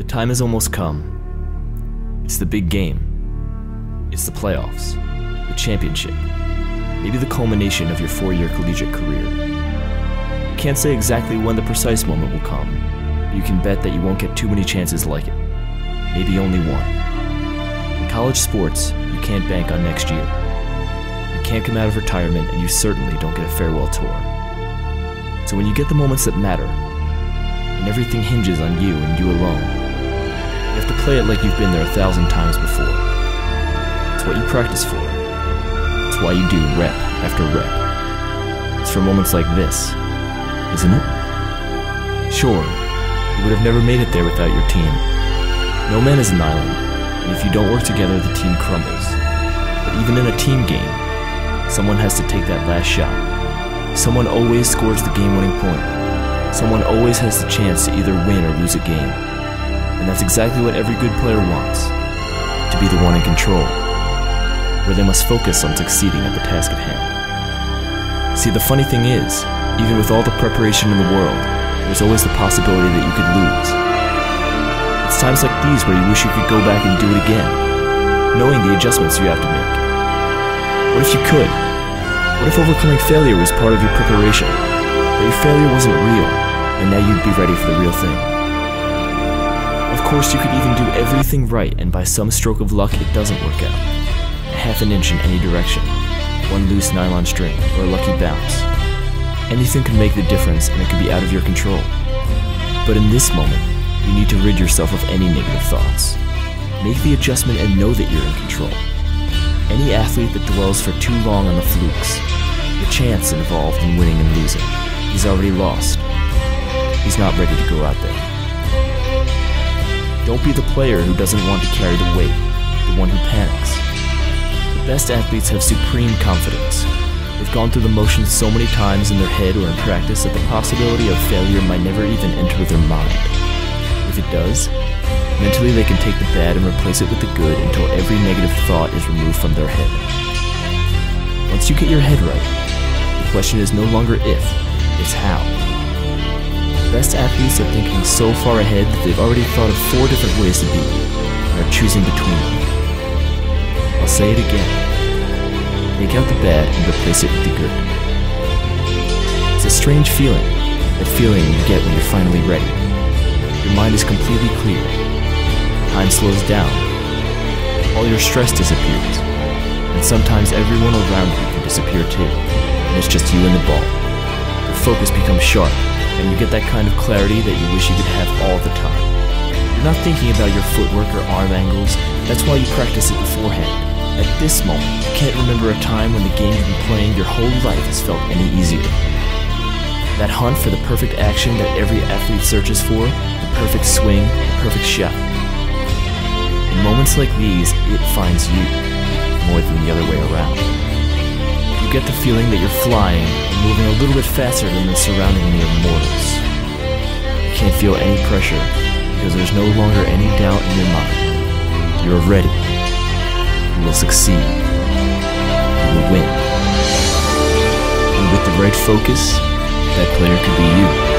The time has almost come. It's the big game. It's the playoffs, the championship, maybe the culmination of your four year collegiate career. You can't say exactly when the precise moment will come, but you can bet that you won't get too many chances like it. Maybe only one. In college sports, you can't bank on next year. You can't come out of retirement, and you certainly don't get a farewell tour. So when you get the moments that matter, and everything hinges on you and you alone, you have to play it like you've been there a thousand times before. It's what you practice for. It's why you do rep after rep. It's for moments like this, isn't it? Sure, you would have never made it there without your team. No man is an island, and if you don't work together, the team crumbles. But even in a team game, someone has to take that last shot. Someone always scores the game winning point. Someone always has the chance to either win or lose a game. And that's exactly what every good player wants to be the one in control, where they must focus on succeeding at the task at hand. See, the funny thing is, even with all the preparation in the world, there's always the possibility that you could lose. It's times like these where you wish you could go back and do it again, knowing the adjustments you have to make. What if you could? What if overcoming failure was part of your preparation? That your failure wasn't real, and now you'd be ready for the real thing. Of course, you could even do everything right, and by some stroke of luck, it doesn't work out. A half an inch in any direction, one loose nylon string, or a lucky bounce. Anything can make the difference, and it could be out of your control. But in this moment, you need to rid yourself of any negative thoughts. Make the adjustment and know that you're in control. Any athlete that dwells for too long on the flukes, the chance involved in winning and losing, he's already lost. He's not ready to go out there. Don't be the player who doesn't want to carry the weight, the one who panics. The best athletes have supreme confidence. They've gone through the motions so many times in their head or in practice that the possibility of failure might never even enter their mind. If it does, mentally they can take the bad and replace it with the good until every negative thought is removed from their head. Once you get your head right, the question is no longer if, it's how. The best athletes are thinking so far ahead that they've already thought of four different ways to be and are choosing between them. I'll say it again. Take out the bad and replace it with the good. It's a strange feeling, that feeling you get when you're finally ready. Your mind is completely clear. Time slows down. All your stress disappears. And sometimes everyone around you can disappear too. And it's just you and the ball. Your focus becomes sharp, and you get that kind of clarity that you wish you could have all the time. You're not thinking about your footwork or arm angles, that's why you practice it beforehand. At this moment, you can't remember a time when the game you've been playing your whole life has felt any easier. That hunt for the perfect action that every athlete searches for, the perfect swing, the perfect shot. In moments like these, it finds you, more than the other way around. You get the feeling that you're flying and moving a little bit faster than the surrounding mere mortals. You can't feel any pressure because there's no longer any doubt in your mind. You're ready. You will succeed. You will win. And with the right focus, that player could be you.